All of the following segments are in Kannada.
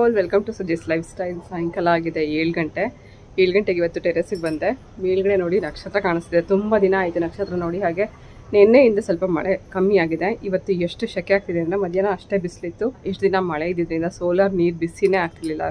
All welcome to Suji's lifestyle ಸಾಯಂಕಾಲ ಆಗಿದೆ, ಏಳು ಗಂಟೆ. ಏಳು ಗಂಟೆಗೆ ಇವತ್ತು ಟೆರೆಸಿಗೆ ಬಂದೆ. ಮೇಲ್ಗಡೆ ನೋಡಿ ನಕ್ಷತ್ರ ಕಾಣಿಸ್ತಿದೆ. ತುಂಬ ದಿನ ಆಯಿತು ನಕ್ಷತ್ರ ನೋಡಿ. ಹಾಗೆ ನಿನ್ನೆಯಿಂದ ಸ್ವಲ್ಪ ಮಳೆ ಕಮ್ಮಿ ಆಗಿದೆ. ಇವತ್ತು ಎಷ್ಟು ಶೆಕೆ ಆಗ್ತಿದೆ ಅಂದರೆ ಮಧ್ಯಾಹ್ನ ಅಷ್ಟೇ ಬಿಸಿಲಿತ್ತು. ಇಷ್ಟು ದಿನ ಮಳೆ ಇದ್ದಿದ್ದರಿಂದ ಸೋಲಾರ್ ನೀರು ಬಿಸಿನೇ ಆಗ್ತಿರ್ಲಿಲ್ಲ.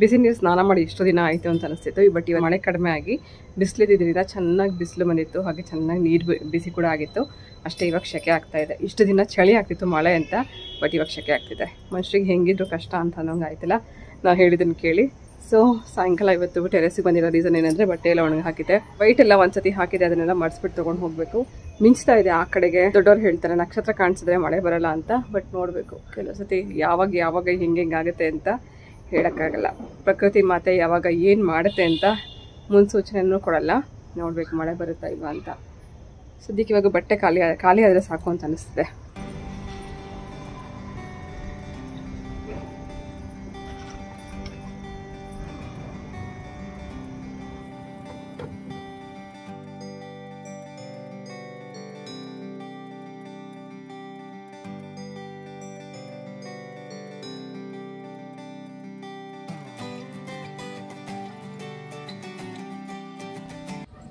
ಬಿಸಿ ನೀರು ಸ್ನಾನ ಮಾಡಿ ಇಷ್ಟು ದಿನ ಆಯಿತು ಅಂತ ಅನಿಸ್ತಿತ್ತು. ಬಟ್ ಇವಾಗ ಮಳೆ ಕಡಿಮೆ ಆಗಿ ಬಿಸಿಲಿದ್ದಿದ್ದರಿಂದ ಚೆನ್ನಾಗಿ ಬಿಸಿಲು ಬಂದಿತ್ತು, ಹಾಗೆ ಚೆನ್ನಾಗಿ ನೀರು ಬಿಸಿ ಕೂಡ ಆಗಿತ್ತು. ಅಷ್ಟೇ ಇವಾಗ ಶೆಕೆ ಆಗ್ತಾ ಇಷ್ಟು ದಿನ ಚಳಿ ಆಗ್ತಿತ್ತು ಮಳೆ ಅಂತ, ಬಟ್ ಇವಾಗ ಶೆಕೆ ಆಗ್ತಿದೆ. ಮನುಷ್ಯರಿಗೆ ಹೆಂಗಿದ್ರು ಕಷ್ಟ ಅಂತ ಅನ್ನೋಂಗೆ ಆಯ್ತಲ್ಲ. ನಾವು ಹೇಳಿದ್ದನ್ನು ಕೇಳಿ. ಸೊ ಸಾಯಂಕಾಲ ಇವತ್ತು ಟೆರೆಸಿಗೆ ಬಂದಿರೋ ರೀಸನ್ ಏನಂದರೆ ಬಟ್ಟೆ ಎಲ್ಲ ಒಣಗಿ ಹಾಕಿದೆ ವೈಟ್ ಎಲ್ಲ ಒಂದ್ಸತಿ ಹಾಕಿದೆ ಅದನ್ನೆಲ್ಲ ಮಡಿಸ್ಬಿಟ್ಟು ತೊಗೊಂಡು ಹೋಗಬೇಕು. ಮಿಂಚ್ತಾ ಇದೆ ಆ ಕಡೆಗೆ. ದೊಡ್ಡವ್ರು ಹೇಳ್ತಾರೆ, ನಕ್ಷತ್ರ ಕಾಣಿಸಿದ್ರೆ ಮಳೆ ಬರಲ್ಲ ಅಂತ. ಬಟ್ ನೋಡಬೇಕು ಕೆಲವು ಸತಿ ಯಾವಾಗ ಯಾವಾಗ, ಹೆಂಗೆ ಹೆಂಗಾಗುತ್ತೆ ಅಂತ. ಹೇಳೋಕ್ಕಾಗಲ್ಲ ಪ್ರಕೃತಿ ಮಾತೆ ಯಾವಾಗ ಏನು ಮಾಡುತ್ತೆ ಅಂತ ಮುನ್ಸೂಚನೆಯೂ ಕೊಡಲ್ಲ. ನೋಡಬೇಕು ಮಳೆ ಬರುತ್ತಾ ಇಲ್ವಾ ಅಂತ. ಸದ್ಯಕ್ಕೆ ಇವಾಗ ಬಟ್ಟೆ ಖಾಲಿ ಖಾಲಿ ಆದರೆ ಸಾಕು ಅಂತ ಅನಿಸ್ತಿದೆ.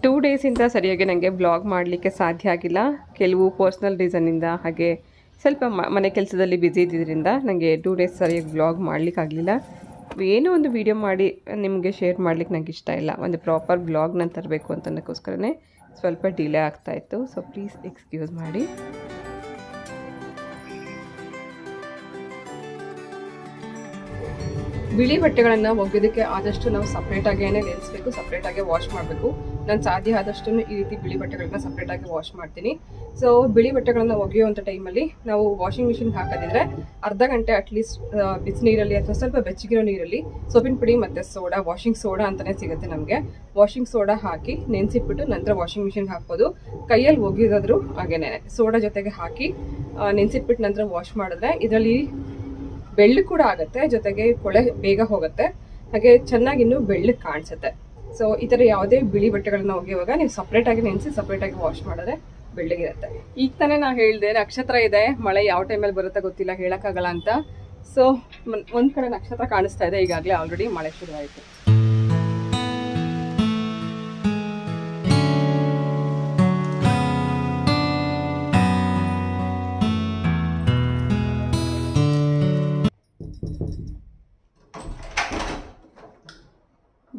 ಟೂ ಡೇಸಿಂದ ಸರಿಯಾಗಿ ನನಗೆ ಬ್ಲಾಗ್ ಮಾಡಲಿಕ್ಕೆ ಸಾಧ್ಯ ಆಗಿಲ್ಲ. ಕೆಲವು ಪರ್ಸ್ನಲ್ ರೀಸನ್ನಿಂದ ಹಾಗೆ ಸ್ವಲ್ಪ ಮನೆ ಕೆಲಸದಲ್ಲಿ ಬ್ಯುಸಿ ಇದ್ದಿದ್ದರಿಂದ ನನಗೆ ಟೂ ಡೇಸ್ ಸರಿಯಾಗಿ ಬ್ಲಾಗ್ ಮಾಡಲಿಕ್ಕಾಗಲಿಲ್ಲ ಏನೋ ಒಂದು ವಿಡಿಯೋ ಮಾಡಿ ನಿಮಗೆ ಶೇರ್ ಮಾಡ್ಲಿಕ್ಕೆ ನನಗೆ ಇಷ್ಟ ಇಲ್ಲ. ಒಂದು ಪ್ರಾಪರ್ ಬ್ಲಾಗ್ ನಾನು ತರಬೇಕು ಅಂತ ಅನ್ನೋಕ್ಕೋಸ್ಕರನೇ ಸ್ವಲ್ಪ ಡಿಲೇ ಆಗ್ತಾಯಿತ್ತು ಸೊ ಪ್ಲೀಸ್ ಎಕ್ಸ್ಕ್ಯೂಸ್ ಮಾಡಿ. ಬಿಳಿ ಬಟ್ಟೆಗಳನ್ನು ಒಗೆಯೋದಕ್ಕೆ ಆದಷ್ಟು ನಾವು ಸಪ್ರೇಟಾಗೇ ನೆನೆಸ್ಬೇಕು ಸಪ್ರೇಟಾಗೇ ವಾಶ್ ಮಾಡಬೇಕು. ನಾನು ಸಾಧ್ಯ ಆದಷ್ಟು ಈ ರೀತಿ ಬಿಳಿ ಬಟ್ಟೆಗಳನ್ನ ಸಪ್ರೇಟಾಗಿ ವಾಶ್ ಮಾಡ್ತೀನಿ. ಸೊ ಬಿಳಿ ಬಟ್ಟೆಗಳನ್ನ ಒಗೆಯುವಂಥ ಟೈಮಲ್ಲಿ ನಾವು ವಾಷಿಂಗ್ ಮಿಷಿನ್ ಹಾಕೋದಿದ್ರೆ ಅರ್ಧ ಗಂಟೆ ಅಟ್ಲೀಸ್ಟ್ ಬಿಸಿ ನೀರಲ್ಲಿ ಅಥವಾ ಸ್ವಲ್ಪ ಬೆಚ್ಚಗಿರೋ ನೀರಲ್ಲಿ ಸೋಪಿನ ಪುಡಿ ಮತ್ತು ಸೋಡಾ ವಾಷಿಂಗ್ ಸೋಡಾ ಅಂತಲೇ ಸಿಗುತ್ತೆ ನಮಗೆ. ವಾಷಿಂಗ್ ಸೋಡಾ ಹಾಕಿ ನೆನೆಸಿಟ್ಬಿಟ್ಟು ನಂತರ ವಾಷಿಂಗ್ ಮಿಷಿನ್ ಹಾಕ್ಬೋದು. ಕೈಯಲ್ಲಿ ಒಗೆಯೋದಾದ್ರೂ ಹಾಗೇನೆ. ಸೋಡಾ ಜೊತೆಗೆ ಹಾಕಿ ನೆನೆಸಿಟ್ಬಿಟ್ಟು ನಂತರ ವಾಶ್ ಮಾಡಿದ್ರೆ ಇದರಲ್ಲಿ ಬೆಳ್ಳು ಕೂಡ ಆಗುತ್ತೆ. ಜೊತೆಗೆ ಕೊಳೆ ಬೇಗ ಹೋಗುತ್ತೆ. ಹಾಗೆ ಚೆನ್ನಾಗಿ ಇನ್ನೂ ಬೆಳ್ಳಗೆ ಕಾಣಿಸುತ್ತೆ. ಸೊ ಈ ಥರ ಯಾವುದೇ ಬಿಳಿ ಬಟ್ಟೆಗಳನ್ನ ಒಗೆಯುವಾಗ ನೀವು ಸಪ್ರೇಟಾಗಿ ನೆನೆಸಿ ಸಪ್ರೇಟಾಗಿ ವಾಶ್ ಮಾಡಿದ್ರೆ ಬೆಳ್ಳಗಿರುತ್ತೆ ಈಗ ತಾನೇ ನಾನು ಹೇಳಿದೆ ನಕ್ಷತ್ರ ಇದೆ, ಮಳೆ ಯಾವ ಟೈಮಲ್ಲಿ ಬರುತ್ತೆ ಗೊತ್ತಿಲ್ಲ, ಹೇಳೋಕ್ಕಾಗಲ್ಲ ಅಂತ. ಸೊ ಒಂದು ಕಡೆ ನಕ್ಷತ್ರ ಕಾಣಿಸ್ತಾ ಇದೆ, ಈಗಾಗಲೇ ಆಲ್ರೆಡಿ ಮಳೆ ಶುರು ಆಯಿತು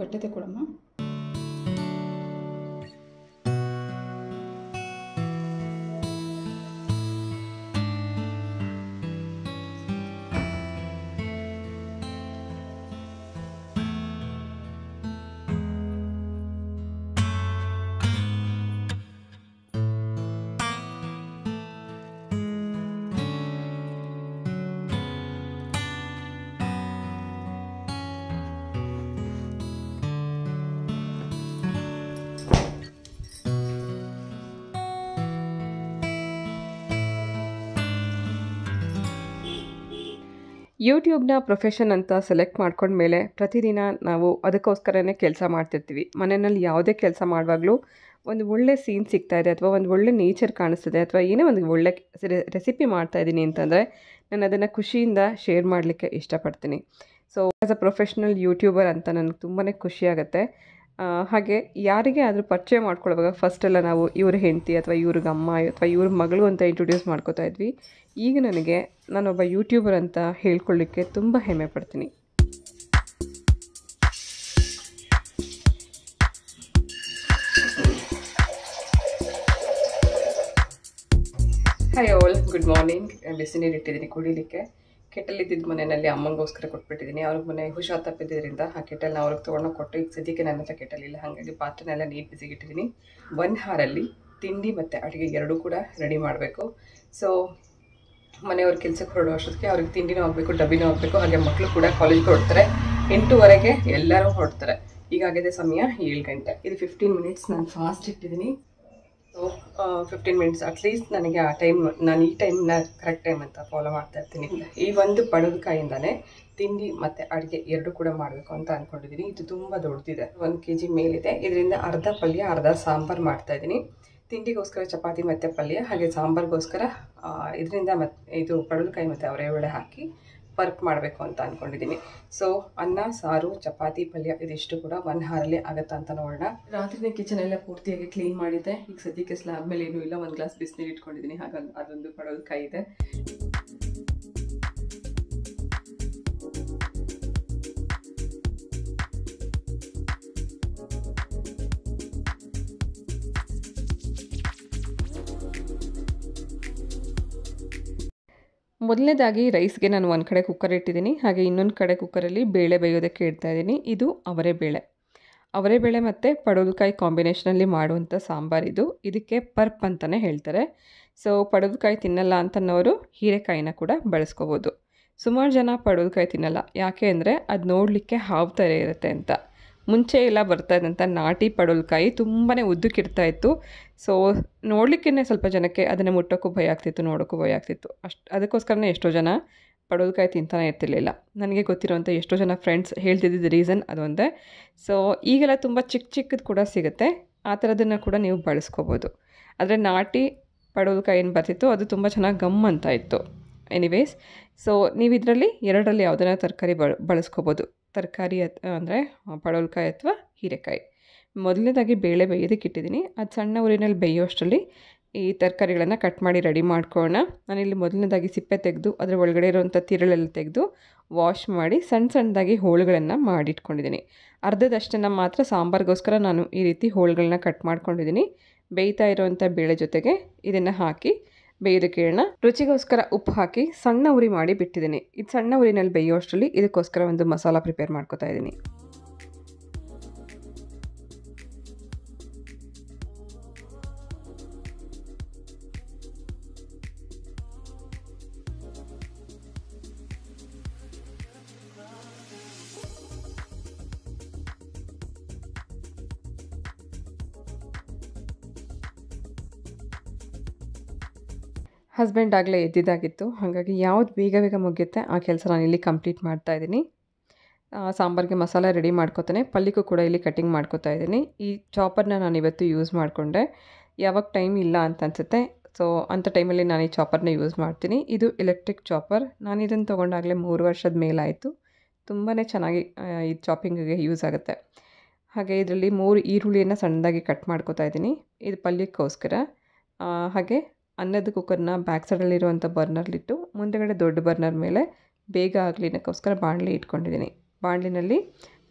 ಬಟ್ಟೆ ತಗೊಳಮ್ಮ. ಯೂಟ್ಯೂಬ್ನ ಪ್ರೊಫೆಷನ್ ಅಂತ ಸೆಲೆಕ್ಟ್ ಮಾಡ್ಕೊಂಡ್ಮೇಲೆ ಪ್ರತಿದಿನ ನಾವು ಅದಕ್ಕೋಸ್ಕರನೇ ಕೆಲಸ ಮಾಡ್ತಿರ್ತೀವಿ. ಮನೆಯಲ್ಲಿ ಯಾವುದೇ ಕೆಲಸ ಮಾಡುವಾಗಲೂ ಒಂದು ಒಳ್ಳೆ ಸೀನ್ ಇದೆ ಅಥವಾ ಒಂದು ಒಳ್ಳೆ ನೇಚರ್ ಕಾಣಿಸ್ತದೆ ಅಥವಾ ಏನೇ ಒಂದು ಒಳ್ಳೆ ರೆಸಿಪಿ ಮಾಡ್ತಾ ಇದ್ದೀನಿ ಅಂತಂದರೆ ನಾನು ಅದನ್ನು ಖುಷಿಯಿಂದ ಶೇರ್ ಮಾಡಲಿಕ್ಕೆ ಇಷ್ಟಪಡ್ತೀನಿ. So as a professional YouTuber ಅಂತ ನನಗೆ ತುಂಬಾ ಖುಷಿಯಾಗುತ್ತೆ ಹಾಗೆ ಯಾರಿಗೆ ಆದರೂ ಪರಿಚಯ ಮಾಡ್ಕೊಳ್ಳುವಾಗ ಫಸ್ಟೆಲ್ಲ ನಾವು ಇವ್ರ ಹೆಂಡತಿ ಅಥವಾ ಇವ್ರಿಗೆ ಅಮ್ಮ ಅಥವಾ ಇವ್ರ ಮಗಳು ಅಂತ ಇಂಟ್ರೊಡ್ಯೂಸ್ ಮಾಡ್ಕೋತಾ ಇದ್ವಿ. ಈಗ ನನಗೆ ನಾನೊಬ್ಬ ಯೂಟ್ಯೂಬರ್ ಅಂತ ಹೇಳ್ಕೊಳ್ಳಿಕ್ಕೆ ತುಂಬ ಹೆಮ್ಮೆ ಪಡ್ತೀನಿ. ಹಾಯ್ ಆಲ್ ಗುಡ್ ಮಾರ್ನಿಂಗ್ ಬಿಸಿ ನೀರು ಇಟ್ಟಿದ್ದೀನಿ ಕುಡಿಲಿಕ್ಕೆ ಕೆಟಲ್ ಇದ್ದಿದ್ದು ಮನೆಯಲ್ಲಿ ಅಮ್ಮಂಗೋಸ್ಕರ ಕೊಟ್ಬಿಟ್ಟಿದ್ದೀನಿ. ಅವ್ರಿಗೆ ಮನೆ ಹುಷಾರ್ ತಪ್ಪಿದ್ದರಿಂದ ಆ ಕೆಟಲ್ನ ಅವ್ರಿಗೆ ತೊಗೊಂಡು ಕೊಟ್ಟು ಈಗ ಸದ್ಯಕ್ಕೆ ನನ್ನ ಹತ್ರ ಕೆಟಲ್ ಇಲ್ಲ ಹಾಗಾಗಿ ಪಾತ್ರನೆಲ್ಲ ನೀರು ಬಿಸಿಗಿಟ್ಟಿದ್ದೀನಿ ಒನ್ ಹಾರಲ್ಲಿ ತಿಂಡಿ ಮತ್ತು ಅಡುಗೆ ಎರಡೂ ಕೂಡ ರೆಡಿ ಮಾಡಬೇಕು. ಸೊ ಮನೆಯವ್ರ ಕೆಲಸಕ್ಕೆ ಹೊರಡೋ ಅಷ್ಟೊತ್ತಿಗೆ ಅವ್ರಿಗೆ ತಿಂಡಿನೂ ಆಗಬೇಕು, ಡಬ್ಬಿನೂ ಆಗಬೇಕು. ಹಾಗೆ ಮಕ್ಕಳು ಕೂಡ ಕಾಲೇಜ್ಗೆ ಹೊರಡ್ತಾರೆ. ಎಂಟೂವರೆಗೆ ಎಲ್ಲರೂ ಹೊರಡ್ತಾರೆ. ಈಗಾಗಿದೆ ಸಮಯ ಏಳು ಗಂಟೆ. ಇದು ಫಿಫ್ಟೀನ್ ಮಿನಿಟ್ಸ್ ನಾನು ಫಾಸ್ಟ್ ಇಟ್ಟಿದ್ದೀನಿ so fifteen minutes at least ನನಗೆ ಆ ಟೈಮ್ ನಾನು ಈ ಟೈಮ್ನ ಕರೆಕ್ಟ್ ಟೈಮ್ ಅಂತ ಫಾಲೋ ಮಾಡ್ತಾ ಇರ್ತೀನಿ. ಈ ಒಂದು ಪಡವಕಾಯಿಂದಾನೆ ತಿಂಡಿ ಮತ್ತು ಅಡುಗೆ ಎರಡು ಕೂಡ ಮಾಡಬೇಕು ಅಂತ ಅಂದ್ಕೊಂಡಿದ್ದೀನಿ ಇದು ತುಂಬ ದೊಡ್ಡದಿದೆ. ಒಂದು ಕೆ ಜಿ ಮೇಲಿದೆ. ಇದರಿಂದ ಅರ್ಧ ಪಲ್ಯ, ಅರ್ಧ ಸಾಂಬಾರು ಮಾಡ್ತಾ ಇದ್ದೀನಿ. ತಿಂಡಿಗೋಸ್ಕರ ಚಪಾತಿ ಮತ್ತು ಪಲ್ಯ, ಹಾಗೆ ಸಾಂಬಾರಿಗೋಸ್ಕರ ಇದರಿಂದ ಮತ್ತು ಇದು ಪಡವಲಕಾಯಿ ಮತ್ತು ಅವರೆಬೇಳೆ ಹಾಕಿ ಪರ್ಕ್ ಮಾಡಬೇಕು ಅಂತ ಅಂದ್ಕೊಂಡಿದ್ದೀನಿ ಸೊ ಅನ್ನ, ಸಾರು, ಚಪಾತಿ, ಪಲ್ಯ ಇದಿಷ್ಟು ಕೂಡ ಒನ್ ಹಾರಲ್ಲಿ ಆಗುತ್ತಾ ಅಂತ ನೋಡೋಣ. ರಾತ್ರಿನೇ ಕಿಚನ್ ಎಲ್ಲ ಪೂರ್ತಿಯಾಗಿ ಕ್ಲೀನ್ ಮಾಡಿದ್ದೆ. ಈಗ ಸದ್ಯಕ್ಕೆ ಸ್ಲಾಬ್ ಮೇಲೆ ಏನೂ ಇಲ್ಲ. ಒಂದು ಗ್ಲಾಸ್ ಬಿಸಿನೀರು ಇಟ್ಕೊಂಡಿದ್ದೀನಿ ಹಾಗಾಗಿ ಅದೊಂದು ಪಡೋದು ಕೈ ಇದೆ. ಮೊದಲನೇದಾಗಿ ರೈಸ್ಗೆ ನಾನು ಒಂದು ಕಡೆ ಕುಕ್ಕರ್ ಇಟ್ಟಿದ್ದೀನಿ. ಹಾಗೆ ಇನ್ನೊಂದು ಕಡೆ ಕುಕ್ಕರಲ್ಲಿ ಬೇಳೆ ಬೇಯೋದಕ್ಕೆ ಇಡ್ತಾ ಇದ್ದೀನಿ. ಇದು ಅವರೇ ಬೇಳೆ. ಅವರೇ ಬೇಳೆ ಮತ್ತು ಪಡೋದಕಾಯಿ ಕಾಂಬಿನೇಷನಲ್ಲಿ ಮಾಡುವಂಥ ಸಾಂಬಾರಿದು ಇದಕ್ಕೆ ಪರ್ಪ್ ಅಂತಲೇ ಹೇಳ್ತಾರೆ. ಸೊ ಪಡೋದಕಾಯಿ ತಿನ್ನಲ್ಲ ಅಂತನವರು ಹೀರೆಕಾಯಿನ ಕೂಡ ಬಳಸ್ಕೋಬೋದು. ಸುಮಾರು ಜನ ಪಡೋದಕಾಯಿ ತಿನ್ನಲ್ಲ. ಯಾಕೆ ಅಂದರೆ ಅದು ನೋಡಲಿಕ್ಕೆ ಹಾವು ಥರ ಇರುತ್ತೆ ಅಂತ. ಮುಂಚೆ ಎಲ್ಲ ಬರ್ತಾ ಇದ್ದಂಥ ನಾಟಿ ಪಡೋಲ್ಕಾಯಿ ತುಂಬಾ ಉದ್ದಕ್ಕಿರ್ತಾ ಇತ್ತು. ಸೊ ನೋಡಲಿಕ್ಕೇ ಸ್ವಲ್ಪ ಜನಕ್ಕೆ ಅದನ್ನು ಮುಟ್ಟೋಕ್ಕೂ ಭಯ ಆಗ್ತಿತ್ತು, ನೋಡೋಕ್ಕೂ ಭಯ ಆಗ್ತಿತ್ತು. ಅಷ್ಟು, ಅದಕ್ಕೋಸ್ಕರನೇ ಎಷ್ಟೋ ಜನ ಪಡೋಲ್ಕಾಯಿ ತಿಂತಾನೆ ಇರ್ತಿರ್ಲಿಲ್ಲ. ನನಗೆ ಗೊತ್ತಿರೋವಂಥ ಎಷ್ಟೋ ಜನ ಫ್ರೆಂಡ್ಸ್ ಹೇಳ್ತಿದ್ದಿದ್ದು ರೀಸನ್ ಅದೊಂದೇ ಸೊ ಈಗೆಲ್ಲ ತುಂಬ ಚಿಕ್ಕ ಚಿಕ್ಕದು ಕೂಡ ಸಿಗುತ್ತೆ. ಆ ಥರದನ್ನು ಕೂಡ ನೀವು ಬಳಸ್ಕೋಬೋದು. ಆದರೆ ನಾಟಿ ಪಡೋಲ್ಕಾಯಿ ಏನು ಬರ್ತಿತ್ತು, ಅದು ತುಂಬ ಚೆನ್ನಾಗಿ ಗಮ್ ಅಂತ ಇತ್ತು. ಎನಿವೇಸ್ ಸೊ ನೀವು ಇದರಲ್ಲಿ ಎರಡರಲ್ಲಿ ಯಾವುದನ್ನ ತರಕಾರಿ ಬಳ, ಬಳಸ್ಕೋಬೋದು. ತರಕಾರಿ ಅಂದರೆ ಪಡವಲಕಾಯಿ ಅಥವಾ ಹೀರೆಕಾಯಿ. ಮೊದಲನೇದಾಗಿ ಬೇಳೆ ಬೇಯೋದಕ್ಕೆ ಇಟ್ಟಿದ್ದೀನಿ. ಅದು ಸಣ್ಣ ಊರಿನಲ್ಲಿ ಬೇಯೋಷ್ಟರಲ್ಲಿ ಈ ತರಕಾರಿಗಳನ್ನು ಕಟ್ ಮಾಡಿ ರೆಡಿ ಮಾಡ್ಕೊಳ್ಳೋಣ ನಾನಿಲ್ಲಿ ಮೊದಲನೇದಾಗಿ ಸಿಪ್ಪೆ ತೆಗೆದು, ಅದರ ಒಳಗಡೆ ಇರುವಂಥ ತಿರುಳೆಲ್ಲ ತೆಗೆದು, ವಾಶ್ ಮಾಡಿ ಸಣ್ಣ ಸಣ್ಣದಾಗಿ ಹೋಳುಗಳನ್ನು ಮಾಡಿಟ್ಕೊಂಡಿದ್ದೀನಿ. ಅರ್ಧದಷ್ಟನ್ನು ಮಾತ್ರ ಸಾಂಬಾರಿಗೋಸ್ಕರ ನಾನು ಈ ರೀತಿ ಹೋಳುಗಳನ್ನ ಕಟ್ ಮಾಡ್ಕೊಂಡಿದ್ದೀನಿ. ಬೇಯ್ತಾ ಇರೋವಂಥ ಬೇಳೆ ಜೊತೆಗೆ ಇದನ್ನು ಹಾಕಿ ಬೇಯೋದಕ್ಕೆ ರುಚಿಗೋಸ್ಕರ ಉಪ್ಪು ಹಾಕಿ ಸಣ್ಣ ಉರಿ ಮಾಡಿ ಬಿಟ್ಟಿದ್ದೀನಿ. ಇದು ಸಣ್ಣ ಉರಿನಲ್ಲಿ ಬೇಯೋಷ್ಟರಲ್ಲಿ ಇದಕ್ಕೋಸ್ಕರ ಒಂದು ಮಸಾಲ ಪ್ರಿಪೇರ್ ಮಾಡ್ಕೊತಾ ಇದ್ದೀನಿ ಹಸ್ಬೆಂಡ್ ಆಗಲೇ ಎದ್ದಿದ್ದಾಗಿತ್ತು. ಹಾಗಾಗಿ ಯಾವ್ದು ಬೇಗ ಬೇಗ ಮುಗಿಯುತ್ತೆ ಆ ಕೆಲಸ ನಾನು ಇಲ್ಲಿ ಕಂಪ್ಲೀಟ್ ಮಾಡ್ತಾ ಇದ್ದೀನಿ. ಸಾಂಬಾರಿಗೆ ಮಸಾಲ ರೆಡಿ ಮಾಡ್ಕೊತಾನೆ. ಪಲ್ಯಕ್ಕೂ ಕೂಡ ಇಲ್ಲಿ ಕಟಿಂಗ್ ಮಾಡ್ಕೊತಾ ಇದ್ದೀನಿ. ಈ ಚಾಪರ್ನ ನಾನು ಇವತ್ತು ಯೂಸ್ ಮಾಡಿಕೊಂಡೆ. ಯಾವಾಗ ಟೈಮ್ ಇಲ್ಲ ಅಂತ ಅನಿಸುತ್ತೆ. ಸೊ ಅಂಥ ಟೈಮಲ್ಲಿ ನಾನು ಈ ಚಾಪರ್ನ ಯೂಸ್ ಮಾಡ್ತೀನಿ. ಇದು ಎಲೆಕ್ಟ್ರಿಕ್ ಚಾಪರ್ ನಾನು ಇದನ್ನು ತೊಗೊಂಡಾಗಲೇ ಮೂರು ವರ್ಷದ ಮೇಲಾಯಿತು. ತುಂಬಾ ಚೆನ್ನಾಗಿ ಈ ಚಾಪಿಂಗಿಗೆ ಯೂಸ್ ಆಗುತ್ತೆ. ಹಾಗೆ ಇದರಲ್ಲಿ ಮೂರು ಈರುಳ್ಳಿಯನ್ನು ಸಣ್ಣದಾಗಿ ಕಟ್ ಮಾಡ್ಕೋತಾ ಇದ್ದೀನಿ. ಇದು ಪಲ್ಯಕ್ಕೋಸ್ಕರ ಹಾಗೆ ಅನ್ನದ ಕುಕ್ಕರ್ನ ಬ್ಯಾಕ್ ಸೈಡಲ್ಲಿರುವಂಥ ಬರ್ನರ್ಲಿಟ್ಟು ಮುಂದೆಗಡೆ ದೊಡ್ಡ ಬರ್ನರ್ ಮೇಲೆ ಬೇಗ ಆಗಲಿನಕ್ಕೋಸ್ಕರ ಬಾಣಲಿ ಇಟ್ಕೊಂಡಿದ್ದೀನಿ. ಬಾಣಲಿನಲ್ಲಿ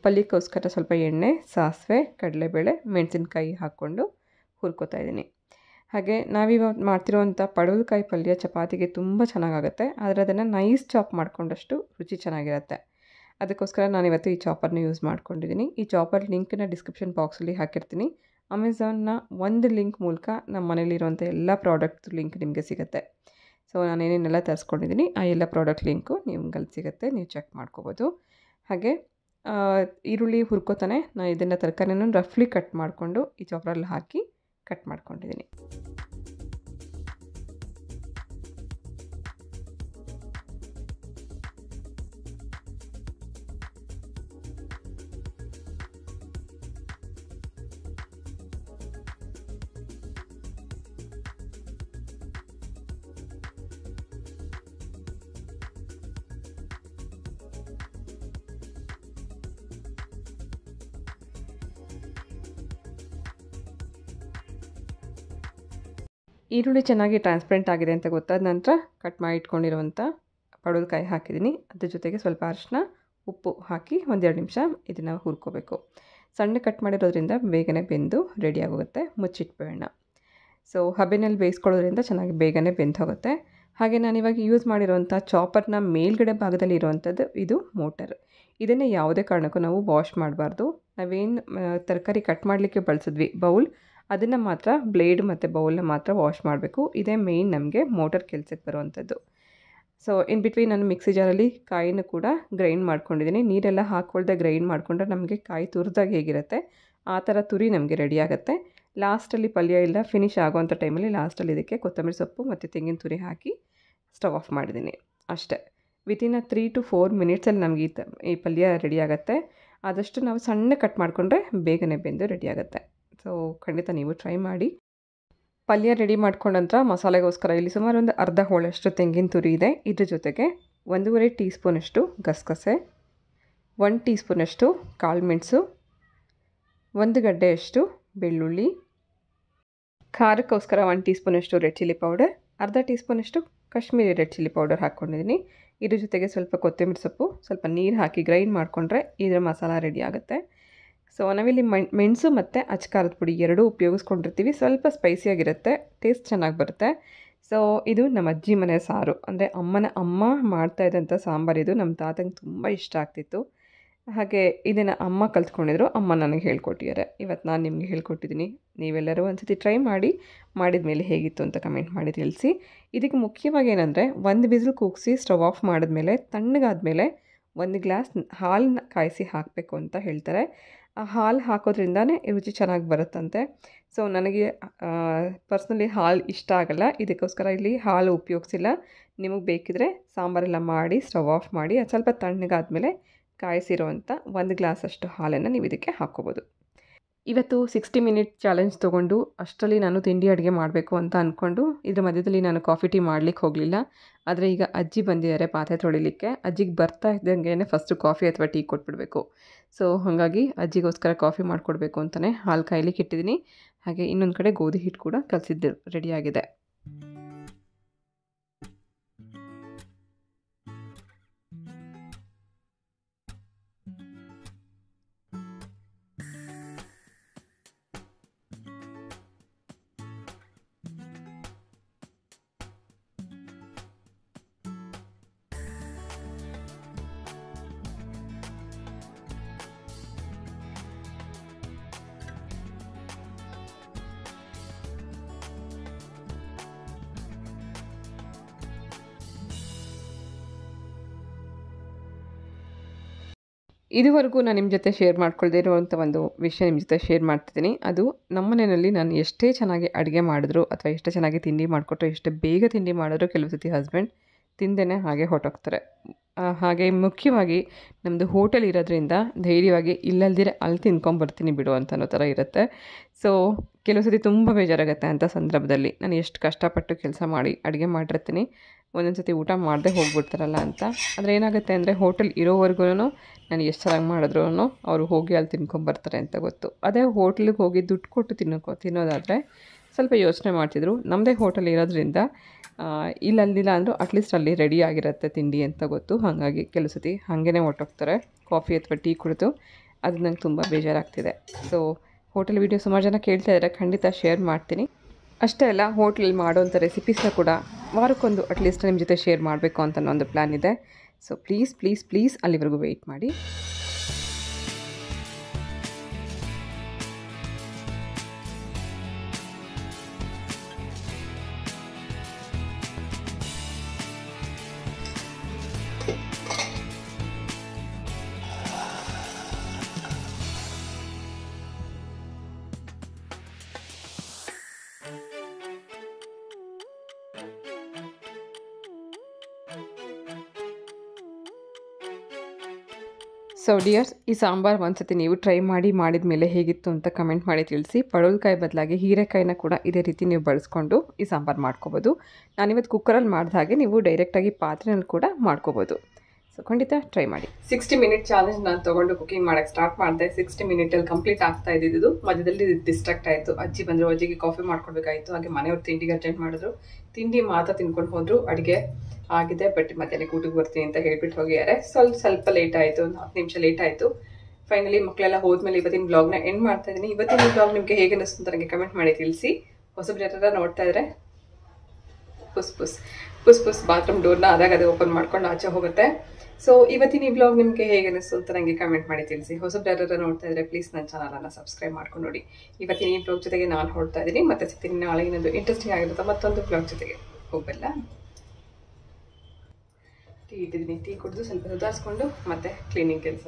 ಪಲ್ಯಕ್ಕೋಸ್ಕರ ಸ್ವಲ್ಪ ಎಣ್ಣೆ, ಸಾಸಿವೆ, ಕಡಲೆಬೇಳೆ, ಮೆಣಸಿನ್ಕಾಯಿ ಹಾಕ್ಕೊಂಡು ಹುರ್ಕೋತಾ ಇದ್ದೀನಿ. ಹಾಗೆ ನಾವಿವಾಗ ಮಾಡ್ತಿರೋವಂಥ ಪಡವಲಕಾಯಿ ಪಲ್ಯ ಚಪಾತಿಗೆ ತುಂಬ ಚೆನ್ನಾಗಾಗುತ್ತೆ. ಆದರೆ ಅದನ್ನು ನೈಸ್ ಚಾಪ್ ಮಾಡ್ಕೊಂಡಷ್ಟು ರುಚಿ ಚೆನ್ನಾಗಿರುತ್ತೆ. ಅದಕ್ಕೋಸ್ಕರ ನಾನಿವತ್ತು ಈ ಚಾಪರ್ನ ಯೂಸ್ ಮಾಡ್ಕೊಂಡಿದ್ದೀನಿ. ಈ ಚಾಪರ್ ಲಿಂಕನ್ನ ಡಿಸ್ಕ್ರಿಪ್ಷನ್ ಬಾಕ್ಸಲ್ಲಿ ಹಾಕಿರ್ತೀನಿ. ಅಮೆಝಾನ್ನ ಒಂದು ಲಿಂಕ್ ಮೂಲಕ ನಮ್ಮ ಮನೇಲಿರುವಂಥ ಎಲ್ಲ ಪ್ರಾಡಕ್ಟ್ ಲಿಂಕ್ ನಿಮಗೆ ಸಿಗುತ್ತೆ. ಸೊ ನಾನು ಏನೇನೆಲ್ಲ ತರಿಸ್ಕೊಂಡಿದ್ದೀನಿ ಆ ಎಲ್ಲ ಪ್ರಾಡಕ್ಟ್ ಲಿಂಕು ನಿಮ್ಗಲ್ಲಿ ಸಿಗುತ್ತೆ, ನೀವು ಚೆಕ್ ಮಾಡ್ಕೋಬೋದು. ಹಾಗೆ ಈರುಳ್ಳಿ ಹುರ್ಕೋತಾನೆ, ನಾನು ಇದನ್ನು ತರಕಾರಿನ ರಫ್ಲಿ ಕಟ್ ಮಾಡಿಕೊಂಡು ಈ ಚಾಪ್ರಲ್ಲಿ ಹಾಕಿ ಕಟ್ ಮಾಡ್ಕೊಂಡಿದ್ದೀನಿ ಈರುಳ್ಳಿ ಚೆನ್ನಾಗಿ ಟ್ರಾನ್ಸ್ಪರೆಂಟ್ ಆಗಿದೆ ಅಂತ ಗೊತ್ತಾದ ನಂತರ ಕಟ್ ಮಾಡಿ ಇಟ್ಕೊಂಡಿರುವಂಥ ಪಡೋದಕಾಯಿ ಹಾಕಿದ್ದೀನಿ. ಅದ್ರ ಜೊತೆಗೆ ಸ್ವಲ್ಪ ಅರಿಶಿನ ಉಪ್ಪು ಹಾಕಿ ಒಂದೆರಡು ನಿಮಿಷ ಇದನ್ನು ಹುರ್ಕೋಬೇಕು. ಸಣ್ಣ ಕಟ್ ಮಾಡಿರೋದ್ರಿಂದ ಬೇಗನೆ ಬೆಂದು ರೆಡಿ ಆಗೋಗುತ್ತೆ. ಮುಚ್ಚಿಟ್ಬೇಡ ಸೊ ಹಬೆನಲ್ಲಿ ಬೇಯಿಸ್ಕೊಳ್ಳೋದ್ರಿಂದ ಚೆನ್ನಾಗಿ ಬೇಗನೆ ಬೆಂದು ಹೋಗುತ್ತೆ. ಹಾಗೆ ನಾನಿವಾಗ ಯೂಸ್ ಮಾಡಿರುವಂಥ ಚಾಪರ್ನ ಮೇಲ್ಗಡೆ ಭಾಗದಲ್ಲಿ ಇರುವಂಥದ್ದು ಇದು ಮೋಟರ್ ಇದನ್ನೇ ಯಾವುದೇ ಕಾರಣಕ್ಕೂ ನಾವು ವಾಶ್ ಮಾಡಬಾರ್ದು. ನಾವೇನು ತರಕಾರಿ ಕಟ್ ಮಾಡಲಿಕ್ಕೆ ಬಳಸಿದ್ವಿ, ಬೌಲ್ ಅದನ್ನು ಮಾತ್ರ ಬ್ಲೇಡ್ ಮತ್ತು ಬೌಲ್ನ ಮಾತ್ರ ವಾಶ್ ಮಾಡಬೇಕು. ಇದೇ ಮೇಯ್ನ್ ನಮಗೆ ಮೋಟರ್ ಕೆಲಸಕ್ಕೆ ಬರುವಂಥದ್ದು ಸೊ ಇನ್ ಬಿಟ್ವೀನ್ ನಾನು ಮಿಕ್ಸಿ ಜಾರಲ್ಲಿ ಕಾಯಿನೂ ಕೂಡ ಗ್ರೈಂಡ್ ಮಾಡ್ಕೊಂಡಿದ್ದೀನಿ. ನೀರೆಲ್ಲ ಹಾಕ್ಕೊಳ್ದೆ ಗ್ರೈಂಡ್ ಮಾಡಿಕೊಂಡ್ರೆ ನಮಗೆ ಕಾಯಿ ತುರಿದಾಗ ಹೇಗಿರುತ್ತೆ, ಆ ಥರ ತುರಿ ನಮಗೆ ರೆಡಿ ಆಗುತ್ತೆ. ಲಾಸ್ಟಲ್ಲಿ ಪಲ್ಯ ಇಲ್ಲ ಫಿನಿಶ್ ಆಗೋವಂಥ ಟೈಮಲ್ಲಿ ಲಾಸ್ಟಲ್ಲಿ ಇದಕ್ಕೆ ಕೊತ್ತಂಬರಿ ಸೊಪ್ಪು ಮತ್ತು ತೆಂಗಿನ ತುರಿ ಹಾಕಿ ಸ್ಟವ್ ಆಫ್ ಮಾಡಿದ್ದೀನಿ. ಅಷ್ಟೇ. Within a three to four ಮಿನಿಟ್ಸಲ್ಲಿ ನಮಗೆ ಈ ಈ ಪಲ್ಯ ರೆಡಿ ಆಗುತ್ತೆ. ಆದಷ್ಟು ನಾವು ಸಣ್ಣ ಕಟ್ ಮಾಡಿಕೊಂಡ್ರೆ ಬೇಗನೆ ಬೆಂದು ರೆಡಿ ಆಗುತ್ತೆ. ಸೊ ಖಂಡಿತ ನೀವು ಟ್ರೈ ಮಾಡಿ. ಪಲ್ಯ ರೆಡಿ ಮಾಡ್ಕೊಂಡಂತ ಮಸಾಲೆಗೋಸ್ಕರ ಇಲ್ಲಿ ಸುಮಾರು ಒಂದು ಅರ್ಧ ಹೋಳಷ್ಟು ತೆಂಗಿನ ತುರಿ ಇದೆ. ಇದ್ರ ಜೊತೆಗೆ ಒಂದೂವರೆ ಟೀ ಸ್ಪೂನಷ್ಟು ಗಸಗಸೆ ಒನ್ ಟೀ ಸ್ಪೂನಷ್ಟು ಕಾಳುಮೆಣಸು ಒಂದು ಗಡ್ಡೆಯಷ್ಟು ಬೆಳ್ಳುಳ್ಳಿ, ಖಾರಕ್ಕೋಸ್ಕರ ಒನ್ ಟೀ ಸ್ಪೂನಷ್ಟು ರೆಡ್ ಚಿಲ್ಲಿ ಪೌಡರ್ ಅರ್ಧ ಟೀ ಸ್ಪೂನಷ್ಟು ಕಾಶ್ಮೀರಿ ರೆಡ್ ಚಿಲ್ಲಿ ಪೌಡರ್ ಹಾಕ್ಕೊಂಡಿದ್ದೀನಿ ಇದ್ರ ಜೊತೆಗೆ ಸ್ವಲ್ಪ ಕೊತ್ತಂಬರಿ ಸೊಪ್ಪು, ಸ್ವಲ್ಪ ನೀರು ಹಾಕಿ ಗ್ರೈಂಡ್ ಮಾಡಿಕೊಂಡ್ರೆ ಇದರ ಮಸಾಲ ರೆಡಿ ಆಗುತ್ತೆ. ಸೊ ನಾವಿಲ್ಲಿ ಮೆಣಸು ಮತ್ತು ಅಚ್ಕಾರದ ಪುಡಿ ಎರಡೂ ಉಪಯೋಗಿಸ್ಕೊಂಡಿರ್ತೀವಿ. ಸ್ವಲ್ಪ ಸ್ಪೈಸಿಯಾಗಿರುತ್ತೆ ಟೇಸ್ಟ್ ಚೆನ್ನಾಗಿ ಬರುತ್ತೆ. ಸೊ ಇದು ನಮ್ಮ ಅಜ್ಜಿ ಮನೆ ಸಾರು. ಅಂದರೆ ಅಮ್ಮನ ಅಮ್ಮ ಮಾಡ್ತಾ ಇದ್ದಂಥ ಸಾಂಬಾರು ಇದು. ನಮ್ಮ ತಾತಂಗೆ ತುಂಬ ಇಷ್ಟ ಆಗ್ತಿತ್ತು. ಹಾಗೆ ಇದನ್ನು ಅಮ್ಮ ಕಲ್ತ್ಕೊಂಡಿದ್ರು. ಅಮ್ಮ ನನಗೆ ಹೇಳ್ಕೊಟ್ಟಿದ್ದಾರೆ. ಇವತ್ತು ನಾನು ನಿಮಗೆ ಹೇಳ್ಕೊಟ್ಟಿದ್ದೀನಿ ನೀವೆಲ್ಲರೂ ಒಂದ್ಸತಿ ಟ್ರೈ ಮಾಡಿ ಮಾಡಿದ ಮೇಲೆ ಹೇಗಿತ್ತು ಅಂತ ಕಮೆಂಟ್ ಮಾಡಿ ತಿಳಿಸಿ. ಇದಕ್ಕೆ ಮುಖ್ಯವಾಗಿ ಏನಂದರೆ, ಒಂದು ಬಿಸಿಲ್ ಕೂಗಿಸಿ ಸ್ಟವ್ ಆಫ್ ಮಾಡಿದ್ಮೇಲೆ ತಣ್ಣಗಾದ ಮೇಲೆ ಒಂದು ಗ್ಲಾಸ್ ಹಾಲನ್ನ ಕಾಯಿಸಿ ಹಾಕಬೇಕು ಅಂತ ಹೇಳ್ತಾರೆ. ಹಾಲು ಹಾಕೋದ್ರಿಂದನೇ ರುಚಿ ಚೆನ್ನಾಗಿ ಬರುತ್ತಂತೆ. ಸೊ ನನಗೆ ಪರ್ಸ್ನಲಿ ಹಾಲು ಇಷ್ಟ ಆಗಲ್ಲ. ಇದಕ್ಕೋಸ್ಕರ ಇಲ್ಲಿ ಹಾಲು ಉಪಯೋಗಿಸಿಲ್ಲ. ನಿಮಗೆ ಬೇಕಿದ್ರೆ ಸಾಂಬಾರೆಲ್ಲ ಮಾಡಿ, ಸ್ಟವ್ ಆಫ್ ಮಾಡಿ, ಅದು ಸ್ವಲ್ಪ ತಣ್ಣಗಾದ್ಮೇಲೆ ಕಾಯಿಸಿರೋವಂಥ ಒಂದು ಗ್ಲಾಸಷ್ಟು ಹಾಲನ್ನು ನೀವು ಇದಕ್ಕೆ ಹಾಕ್ಕೋಬೋದು. ಇವತ್ತು ಸಿಕ್ಸ್ಟಿ ಮಿನಿಟ್ ಚಾಲೆಂಜ್ ತೊಗೊಂಡು ಅಷ್ಟರಲ್ಲಿ ನಾನು ತಿಂಡಿ ಅಡುಗೆ ಮಾಡಬೇಕು ಅಂತ ಅಂದ್ಕೊಂಡು ಇದ್ರ ಮಧ್ಯದಲ್ಲಿ ನಾನು ಕಾಫಿ ಟೀ ಮಾಡಲಿಕ್ಕೆ ಹೋಗಲಿಲ್ಲ. ಆದರೆ ಈಗ ಅಜ್ಜಿ ಬಂದಿದ್ದಾರೆ ಪಾತ್ರೆ ತೊಳಿಲಿಕ್ಕೆ. ಅಜ್ಜಿಗೆ ಬರ್ತಾ ಇದ್ದಂಗೆ ಫಸ್ಟು ಕಾಫಿ ಅಥವಾ ಟೀ ಕೊಟ್ಬಿಡಬೇಕು. ಸೊ, ಹಾಗಾಗಿ ಅಜ್ಜಿಗೋಸ್ಕರ ಕಾಫಿ ಮಾಡಿಕೊಡ್ಬೇಕು ಅಂತಲೇ ಹಾಲು ಕಾಯಲಿಕ್ಕೆ ಇಟ್ಟಿದ್ದೀನಿ ಹಾಗೆ ಇನ್ನೊಂದು ಕಡೆ ಗೋಧಿ ಹಿಟ್ಟು ಕೂಡ ಕಲಸಿದ್ದು ರೆಡಿಯಾಗಿದೆ ಇದುವರೆಗೂ ನಾನು ನಿಮ್ಮ ಜೊತೆ ಶೇರ್ ಮಾಡ್ಕೊಳ್ದೇ ಇರುವಂಥ ಒಂದು ವಿಷಯ ನಿಮ್ಮ ಜೊತೆ ಶೇರ್ ಮಾಡ್ತಿದ್ದೀನಿ. ಅದು ನಮ್ಮ ಮನೆಯಲ್ಲಿ ನಾನು ಎಷ್ಟೇ ಚೆನ್ನಾಗಿ ಅಡುಗೆ ಮಾಡಿದ್ರು ಅಥವಾ ಎಷ್ಟೇ ಚೆನ್ನಾಗಿ ತಿಂಡಿ ಮಾಡಿಕೊಟ್ರು, ಎಷ್ಟೇ ಬೇಗ ತಿಂಡಿ ಮಾಡಿದ್ರು ಕೆಲವು ಸತಿ ಹಸ್ಬೆಂಡ್ ತಿಂದೇ ಹಾಗೆ ಹೊಟ್ಟೋಗ್ತಾರೆ ಹಾಗೆ ಮುಖ್ಯವಾಗಿ ನಮ್ಮದು ಹೋಟೆಲ್ ಇರೋದ್ರಿಂದ ಧೈರ್ಯವಾಗಿ ಇಲ್ಲಲ್ದಿರ ಅಲ್ಲಿ ತಿನ್ಕೊಂಬರ್ತೀನಿ ಬಿಡು ಅಂತ ಅನ್ನೋ ಥರ ಇರುತ್ತೆ. ಸೊ ಕೆಲವು ಸತಿ ತುಂಬ ಬೇಜಾರಾಗುತ್ತೆ ಅಂಥ ಸಂದರ್ಭದಲ್ಲಿ ನಾನು ಎಷ್ಟು ಕಷ್ಟಪಟ್ಟು ಕೆಲಸ ಮಾಡಿ ಅಡುಗೆ ಮಾಡಿರ್ತೀನಿ. ಒಂದೊಂದು ಸತಿ ಊಟ ಮಾಡದೆ ಹೋಗ್ಬಿಡ್ತಾರಲ್ಲ ಅಂತ. ಆದರೆ ಏನಾಗುತ್ತೆ ಅಂದರೆ ಹೋಟೆಲ್ ಇರೋವರೆಗೂ ನಾನು ಎಷ್ಟು ಚೆನ್ನಾಗಿ ಮಾಡಿದ್ರು ಅವರು ಹೋಗಿ ಅಲ್ಲಿ ತಿನ್ಕೊಂಬರ್ತಾರೆ ಅಂತ ಗೊತ್ತು. ಅದೇ ಹೋಟ್ಲಿಗೆ ಹೋಗಿ ದುಡ್ಡು ಕೊಟ್ಟು ತಿನ್ನೋಕೋ, ತಿನ್ನೋದಾದರೆ ಸ್ವಲ್ಪ ಯೋಚನೆ ಮಾಡ್ತಿದ್ರು. ನಮ್ಮದೇ ಹೋಟೆಲ್ ಇರೋದ್ರಿಂದ ಇಲ್ಲಿ ಅಲ್ಲಿಲ್ಲ ಅಂದರೂ ಅಟ್ಲೀಸ್ಟ್ ಅಲ್ಲಿ ರೆಡಿ ಆಗಿರುತ್ತೆ ತಿಂಡಿ ಅಂತ ಗೊತ್ತು. ಹಾಗಾಗಿ ಕೆಲವು ಸತಿ ಹಾಗೇ ಹೊರ್ಟೋಗ್ತಾರೆ. ಕಾಫಿ ಅಥವಾ ಟೀ ಕುಡಿದು ಅದು ನಂಗೆ ತುಂಬ ಬೇಜಾರಾಗ್ತಿದೆ. ಸೊ ಹೋಟೆಲ್ ವೀಡಿಯೋ ಸುಮಾರು ಜನ ಕೇಳ್ತಾ ಇದ್ದಾರೆ ಖಂಡಿತ ಶೇರ್ ಮಾಡ್ತೀನಿ. ಅಷ್ಟೇ ಅಲ್ಲ ಹೋಟ್ಲಲ್ಲಿ ಮಾಡೋವಂಥ ರೆಸಿಪೀಸ್ನ ಕೂಡ ವಾರಕ್ಕೊಂದು ಅಟ್ಲೀಸ್ಟ್ ನಿಮ್ಮ ಜೊತೆ ಶೇರ್ ಮಾಡಬೇಕು ಅಂತ ಒಂದು ಪ್ಲ್ಯಾನ್ ಇದೆ. ಸೊ ಪ್ಲೀಸ್ ಪ್ಲೀಸ್ ಪ್ಲೀಸ್ ಅಲ್ಲಿವರೆಗೂ ವೆಯ್ಟ್ ಮಾಡಿ. ಸೊ ಡಿಯರ್ಸ್ ಈ ಸಾಂಬಾರು ಒಂದ್ಸತಿ ನೀವು ಟ್ರೈ ಮಾಡಿ ಮಾಡಿದ ಮೇಲೆ ಹೇಗಿತ್ತು ಅಂತ ಕಮೆಂಟ್ ಮಾಡಿ ತಿಳಿಸಿ. ಪಡೋಲ್ಕಾಯಿ ಬದಲಾಗಿ ಹೀರೆಕಾಯಿನ ಕೂಡ ಇದೇ ರೀತಿ ನೀವು ಬಳಸ್ಕೊಂಡು ಈ ಸಾಂಬಾರು ಮಾಡ್ಕೋಬೋದು. ನಾನಿವತ್ತು ಕುಕ್ಕರಲ್ಲಿ ಮಾಡಿದ ಹಾಗೆ ನೀವು ಡೈರೆಕ್ಟಾಗಿ ಪಾತ್ರೆಯಲ್ಲಿ ಕೂಡ ಮಾಡ್ಕೋಬೋದು. ಸೊ ಖಂಡಿತ ಟ್ರೈ ಮಾಡಿ. ಸಿಕ್ಸ್ಟಿ ಮಿನಿಟ್ ಚಾಲೆಂಜ್ ನಾನು ತೊಗೊಂಡು ಕುಕಿಂಗ್ ಮಾಡೋಕ್ಕೆ ಸ್ಟಾರ್ಟ್ ಮಾಡಿದೆ. ಸಿಕ್ಸ್ಟಿ ಮಿನಿಟಲ್ಲಿ ಕಂಪ್ಲೀಟ್ ಆಗ್ತಾ ಇದ್ದಿದ್ದು. ಮಧ್ಯದಲ್ಲಿ ಡಿಸ್ಟ್ರಾಕ್ಟ್ ಆಯಿತು. ಅಜ್ಜಿ ಬಂದರು, ಅಜ್ಜಿಗೆ ಕಾಫಿ ಮಾಡ್ಕೊಡ್ಬೇಕಾಯಿತು. ಹಾಗೆ ಮನೆಯವ್ರು ತಿಂಡಿಗೆ ಅರ್ಜೆಂಟ್ ಮಾಡಿದ್ರು. ತಿಂಡಿ ಮಾತ್ರ ತಿನ್ಕೊಂಡು ಹೋದರು. ಅಡುಗೆ ಆಗಿದೆ. ಬಟ್ ಮಧ್ಯಾಹ್ನಕ್ಕೆ ಊಟಕ್ಕೆ ಬರ್ತೀನಿ ಅಂತ ಹೇಳ್ಬಿಟ್ಟು ಹೋಗಿದ್ದಾರೆ. ಸ್ವಲ್ಪ ಸ್ವಲ್ಪ ಲೇಟ್ ಆಯಿತು. ಒಂದು ಹತ್ತು ನಿಮಿಷ ಲೇಟ್ ಆಯಿತು. ಫೈನಲಿ ಮಕ್ಕಳೆಲ್ಲ ಹೋದ್ಮೇಲೆ ಇವತ್ತಿನ ಬ್ಲಾಗ್ನ ಎಂಡ್ ಮಾಡ್ತಾ ಇದ್ದೀನಿ. ಇವತ್ತಿನ ಬ್ಲಾಗ್ ನಿಮಗೆ ಹೇಗೆ ಅನಿಸ್ತು ಅಂತ ನನಗೆ ಕಮೆಂಟ್ ಮಾಡಿ ತಿಳಿಸಿ. ಹೊಸಬ್ರು ಯಾರ ನೋಡ್ತಾ ಇದ್ರೆ ಪುಸ್ ಪುಸ್. ಪುಸ್ ಪುಸ್ ಬಾತ್ರೂಮ್ ಡೋರ್ನ ಅದಾಗ ಅದೇ ಓಪನ್ ಮಾಡ್ಕೊಂಡು ಆಚೆ ಹೋಗುತ್ತೆ. ಸೊ ಇವತ್ತಿನ ಈ ಬ್ಲಾಗ್ ನಿಮಗೆ ಹೇಗೆ ಅನಿಸ್ತು ಅಂತ ನನಗೆ ಕಮೆಂಟ್ ಮಾಡಿ ತಿಳಿಸಿ. ಹೊಸಬ್ರು ನೋಡ್ತಾ ಇದ್ರೆ ಪ್ಲೀಸ್ ನನ್ನ ಚಾನಲನ್ನು ಸಬ್ಸ್ಕ್ರೈಬ್ ಮಾಡ್ಕೊಂಡು ನೋಡಿ ಇವತ್ತಿನ ಈ ಬ್ಲಾಗ್ ಜೊತೆಗೆ ನಾನು ಹೊರಡ್ತಾ ಇದ್ದೀನಿ. ಮತ್ತೆ ಸಿಗ್ತೀನಿ ನಾಳೆ ಏನಾದರೂ ಇಂಟ್ರೆಸ್ಟಿಂಗ್ ಆಗಿರುತ್ತೆ ಮತ್ತೊಂದು ಬ್ಲಾಗ್ ಜೊತೆಗೆ. ಹೋಗಲ್ಲ ಟೀ ಇಟ್ಟಿದ್ದೀನಿ. ಟೀ ಕುಡಿದು ಸ್ವಲ್ಪ ಸುಧಾರಿಸ್ಕೊಂಡು ಮತ್ತೆ ಕ್ಲೀನಿಂಗ್ ಕೆಲಸ.